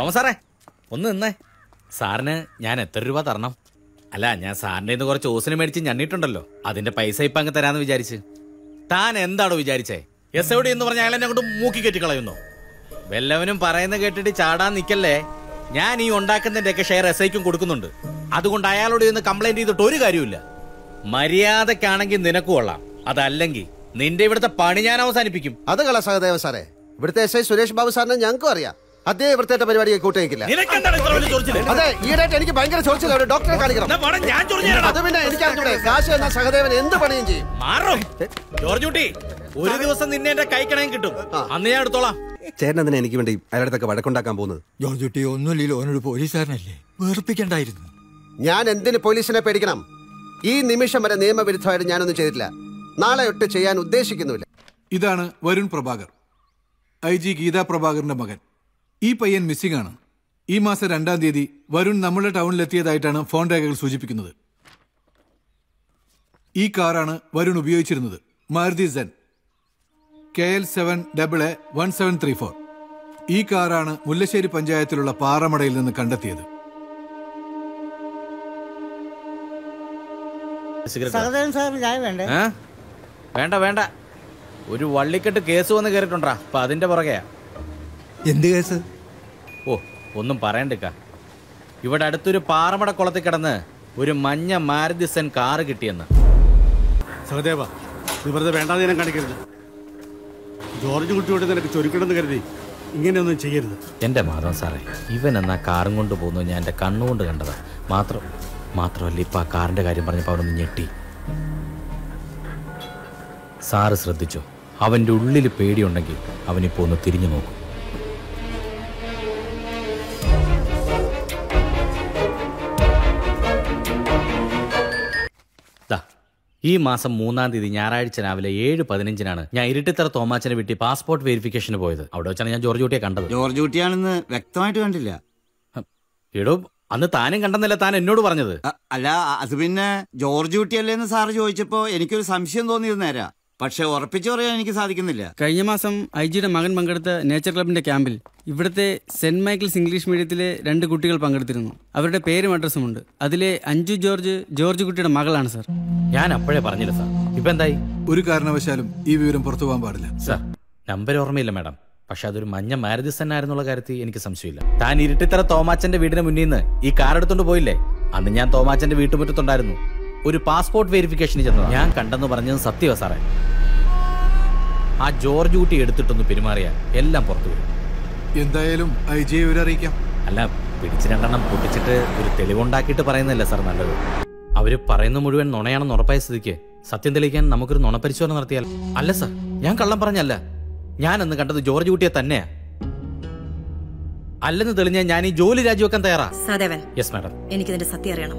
Thomas സാറേ ഒന്ന് നിന്നേ. സാറിന് ഞാൻ എത്ര രൂപ തരണം? അല്ല ഞാൻ സാറിന്റെ നിന്ന് കുറച്ച് ഓസിന് മേടിച്ച് ഞണ്ണിട്ടുണ്ടല്ലോ. അതിന്റെ പൈസ ഇപ്പൊ അങ്ങ് തരാന്ന് വിചാരിച്ച്. താൻ എന്താണോ വിചാരിച്ചേ? എസ് എവിടെ എന്ന് പറഞ്ഞാൽ എന്നെ കൊണ്ട് മൂക്കി കെട്ടി കളയുന്നു. വല്ലവനും പറയുന്ന കേട്ടിട്ട് ചാടാൻ നിൽക്കല്ലേ ഞാൻ ഈ ഉണ്ടാക്കുന്നതിന്റെ ഒക്കെ ഷെയർ എസ് ഐക്കും കൊടുക്കുന്നുണ്ട്. അതുകൊണ്ട് അയാളോട് ഇന്ന് കംപ്ലൈന്റ് ചെയ്തിട്ട് ഒരു കാര്യമില്ല മര്യാദക്കാണെങ്കിൽ നിനക്ക് കൊള്ളാം. അതല്ലെങ്കിൽ നിന്റെ ഇവിടുത്തെ പണി ഞാൻ അവസാനിപ്പിക്കും. അത് കള സഹദേവ സാറേ. ഇവിടുത്തെ എസ് ഐ സുരേഷ് ബാബു സാറിനെ ഞങ്ങൾക്കും അറിയാം. അദ്ദേഹം ഇവിടുത്തെ പരിപാടി കൂട്ടേക്കില്ല അതെ ഈടായിട്ട് എനിക്ക് ഭയങ്കര ചോദിച്ചില്ല ഒരു ഡോക്ടറെ കാണിക്കണം. അത് പിന്നെ എനിക്ക് അറിഞ്ഞൂടെ. കാശ് എന്ന സഹദേവൻ എന്ത് പണിയും ചെയ്യും? മാറും. ജോർജ് കുട്ടി ഒരു ദിവസം നിന്നെ എന്റെ കൈക്കണയും കിട്ടും. അന്ന് ഞാൻ എടുത്തോളാം. ചേട്ടൻ എന്തിനാ എനിക്ക് വേണ്ടി അയാളുടെ വഴക്കുണ്ടാക്കാൻ പോകുന്നത്? ജോർജ് കുട്ടി ഒന്നുമില്ലല്ലോ. ഓനൊരു പോലീസുകാരനല്ലേ? വേർപ്പിക്കണ്ടായിരുന്നു ഞാൻ എന്തിന് പോലീസിനെ പേടിക്കണം? ഈ നിമിഷം വരെ നിയമവിരുദ്ധമായിട്ട് ഞാനൊന്നും ചെയ്തിട്ടില്ല. നാളെ ഒട്ട് ചെയ്യാൻ ഉദ്ദേശിക്കുന്നുമില്ല. ഇതാണ് വരുൺ പ്രഭാകർ. ഐ ജി ഗീതാ പ്രഭാകറിന്റെ മകൻ. ഈ പയ്യൻ മിസ്സിംഗ് ആണ്. ഈ മാസം രണ്ടാം തീയതി വരുൺ നമ്മുടെ ടൗണിലെത്തിയതായിട്ടാണ് ഫോൺ രേഖകൾ സൂചിപ്പിക്കുന്നത്. ഈ കാറാണ് വരുൺ ഉപയോഗിച്ചിരുന്നത്. Maruti Zen. K L seven double A one seven three four. ഈ കാറാണ് മുല്ലശ്ശേരി പഞ്ചായത്തിലുള്ള പാറമടയിൽ നിന്ന് കണ്ടെത്തിയത്. വേണ്ടേ? വേണ്ട വേണ്ട. ഒരു വള്ളിക്കെട്ട് കേസ് വന്ന് കയറിട്ടുണ്ടാ അപ്പൊ അതിന്റെ പുറകെയാ. എന്ത് കേസ്? ഓ ഒന്നും പറയണ്ടിക്ക. ഇവിടെ അടുത്തൊരു പാറമട കുളത്തിൽ കിടന്ന് ഒരു മഞ്ഞ മാരുതി സെൻ കാറ് കിട്ടിയെന്ന്. സഹദേവ നീ വെറുതെ വേണ്ടാതെ ഞാൻ കാണിക്കരുത്. ജോർജ് കുട്ടിയോട് നിനക്ക് ചൊരുക്കണമെന്ന് കരുതി ഇങ്ങനെയൊന്നും ചെയ്യരുത്. എന്റെ മാധവൻ സാറേ ഇവൻ എന്നാ കാറും കൊണ്ട് പോകുന്നു ഞാൻ എന്റെ കണ്ണുകൊണ്ട് കണ്ടതാ. മാത്രം മാത്രമല്ല ഇപ്പൊ ആ കാറിന്റെ കാര്യം പറഞ്ഞപ്പോൾ അവനൊന്ന് ഞെട്ടി. സാറ് ശ്രദ്ധിച്ചു? അവന്റെ ഉള്ളിൽ പേടിയുണ്ടെങ്കിൽ അവനിപ്പോ ഒന്ന് തിരിഞ്ഞു നോക്കും. ഈ മാസം മൂന്നാം തീയതി ഞായറാഴ്ച രാവിലെ ഏഴ് പതിനഞ്ചിനാണ് ഞാൻ ഇരുട്ടിത്തറ തോമാച്ചനെ വിട്ടി പാസ്പോർട്ട് വെരിഫിക്കേഷന് പോയത്. അവിടെ വെച്ചാണ് ഞാൻ ജോർജ് കുട്ടിയെ കണ്ടത്. ജോർജ് കുട്ടിയാണെന്ന് വ്യക്തമായിട്ട് കണ്ടില്ല. എടോ അന്ന് താനും കണ്ടെന്നല്ല താൻ എന്നോട് പറഞ്ഞത്? അല്ല അത് പിന്നെ ജോർജ് കുട്ടിയല്ലേന്ന് സാറ് ചോദിച്ചപ്പോ എനിക്കൊരു സംശയം തോന്നിയത് നേരാ പക്ഷെ ഉറപ്പിച്ചു പറയാൻ എനിക്ക് സാധിക്കുന്നില്ല. കഴിഞ്ഞ മാസം ഐ ജിയുടെ മകൻ പങ്കെടുത്ത നേച്ചർ ക്ലബിന്റെ ക്യാമ്പിൽ ഇവിടുത്തെ സെന്റ് മൈക്കിൾസ് ഇംഗ്ലീഷ് മീഡിയത്തിലെ രണ്ട് കുട്ടികൾ പങ്കെടുത്തിരുന്നു. അവരുടെ പേരും അഡ്രസ്സും ഉണ്ട്. അതിലെ അഞ്ജു ജോർജ് ജോർജ് കുട്ടിയുടെ മകളാണ് സാർ. ഞാൻ അപ്പോഴേ പറഞ്ഞില്ല സാർ. ഇപ്പൊ എന്തായി? ഒരു കാരണവശാലും ഈ വിവരം പുറത്തു പോകാൻ പാടില്ല. സാർ നമ്പർ ഓർമ്മയില്ല മാഡം. പക്ഷെ അതൊരു മഞ്ഞ മാരുതി ആയിരുന്നുള്ള കാര്യത്തിൽ എനിക്ക് സംശയമില്ല. താൻ ഇരുട്ടിത്തറ തോമാച്ചന്റെ വീടിന് മുന്നിൽ നിന്ന് ഈ കാർ എടുത്തോണ്ട് പോയില്ലേ? അന്ന് ഞാൻ തോമാച്ചന്റെ വീട്ടുമുറ്റത്തുണ്ടായിരുന്നു. ഒരു പാസ്പോർട്ട് വെരിഫിക്കേഷന് ചെന്നത്. ഞാൻ കണ്ടെന്ന് പറഞ്ഞത് സത്യവ സാറേ. ആ ജോർജ് ഊട്ടി എടുത്തിട്ടൊന്ന് പെരുമാറിയാൽ എല്ലാം പുറത്തു വരും. എന്തായാലും ഐ ജിയെ വിവരം അറിയിക്കാം അല്ല പിടിച്ച് രണ്ടെണ്ണം പൊട്ടിച്ചിട്ട് ഒരു തെളിവുണ്ടാക്കിയിട്ട് പറയുന്നതല്ല സാർ നല്ലത്? അവർ പറയുന്ന മുഴുവൻ നുണയാണെന്ന് ഉറപ്പായ സ്ഥിതിക്ക് സത്യം തെളിയിക്കാൻ നമുക്കൊരു നുണപരിശോധന നടത്തിയാൽ അല്ല സാർ ഞാൻ കള്ളം പറഞ്ഞല്ല ഞാൻ അന്ന് കണ്ടത് ജോർജ് കുട്ടിയെ തന്നെയാ. അല്ലെന്ന് തെളിഞ്ഞാൽ ഞാൻ ഈ ജോലി രാജിവെക്കാൻ തയ്യാറാ. സദേവൻ. യെസ് മാഡം എനിക്കിതിന്റെ സത്യം അറിയണം.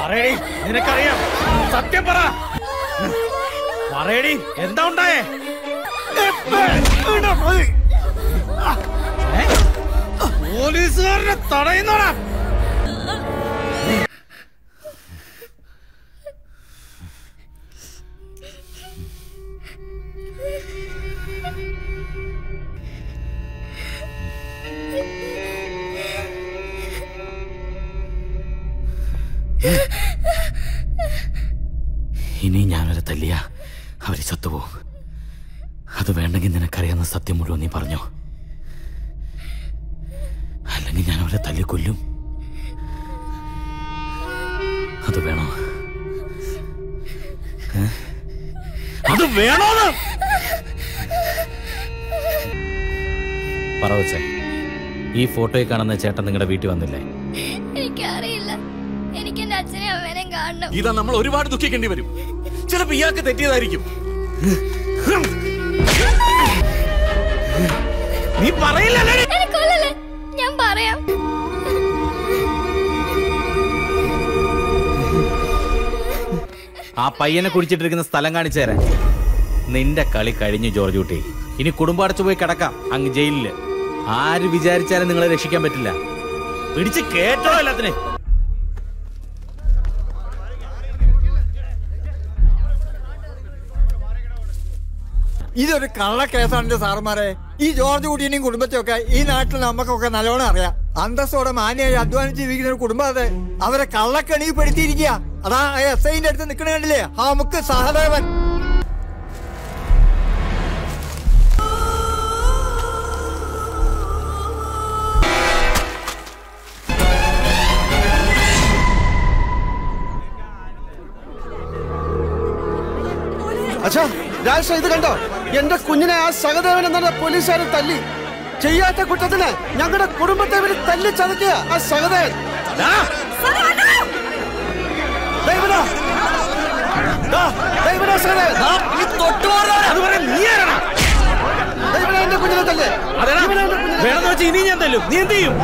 പറയടി നിനക്കറിയാം. സത്യം പറ. പറയടി എന്താ ഉണ്ടായേ? പോലീസുകാരനെ തടയുന്നോടാ. ഇനി ഞാനൊരു തല്ലിയ. അവർ ചത്തുപോകും അത് വേണ്ടെങ്കിൽ നിനക്കറിയാവുന്ന സത്യം മുഴുവൻ നീ പറഞ്ഞോ? അല്ലെങ്കിൽ ഞാൻ അവരെ തല്ലി കൊല്ലും അത് വേണോ? അത് വേണോ പറ വച്ചേ ഈ ഫോട്ടോയിൽ കാണുന്ന ചേട്ടൻ നിങ്ങളുടെ വീട്ടിൽ വന്നില്ലേ? എനിക്കറിയില്ല. എനിക്ക് എന്റെ അച്ഛനെ അമ്മേനെയും കാണണം. ഇതാ നമ്മൾ ഒരുപാട് ദുഃഖിക്കേണ്ടി വരും. ചിലപ്പോ ഇയാൾക്ക് തെറ്റിയതായിരിക്കും. നീ പറയില്ലല്ലേ? ഞാൻ പറയാം. ആ പയ്യനെ കുടിച്ചിട്ടിരിക്കുന്ന സ്ഥലം കാണിച്ചു തരാൻ നിന്റെ കളി കഴിഞ്ഞു ജോർജ് കുട്ടി ഇനി കുടുംബടച്ചു പോയി കിടക്കാം. അങ്ങ് ജയിലിൽ. ആര് വിചാരിച്ചാലും നിങ്ങളെ രക്ഷിക്കാൻ പറ്റില്ല. പിടിച്ച് കേട്ടോ എല്ലാത്തിനെ ഇതൊരു കള്ളക്കേസാണ് സാറുമാരെ ഈ ജോർജ് കുട്ടീനെയും കുടുംബത്തെയൊക്കെ ഈ നാട്ടിൽ നമുക്കൊക്കെ നല്ലോണം അറിയാം. അന്തസ്സോടെ മാന്യായി അധ്വാനിച്ച് ജീവിക്കുന്ന ഒരു കുടുംബം അത്. അവരെ കള്ളക്കണി പെടുത്തിയിരിക്കുക. അതാ എസ് ഐന്റെ അടുത്ത് നിൽക്കണ കണ്ടില്ലേ? ആ മുക്ക് സഹദേവൻ. രാജേഷ ഇത് കണ്ടോ? എന്റെ കുഞ്ഞിനെ ആ സഹദേവൻ എന്ന പോലീസുകാരൻ തല്ലി. ചെയ്യാത്ത കുറ്റത്തിന് ഞങ്ങളുടെ കുടുംബത്തെ ഇവർ തല്ലി ചതക്കിയ ആ സഹദേവൻ. എന്റെ കുഞ്ഞിനെ തല്ലേ. ഇനി ഞാൻ തല്ലും. നീ എന്ത് ചെയ്യും?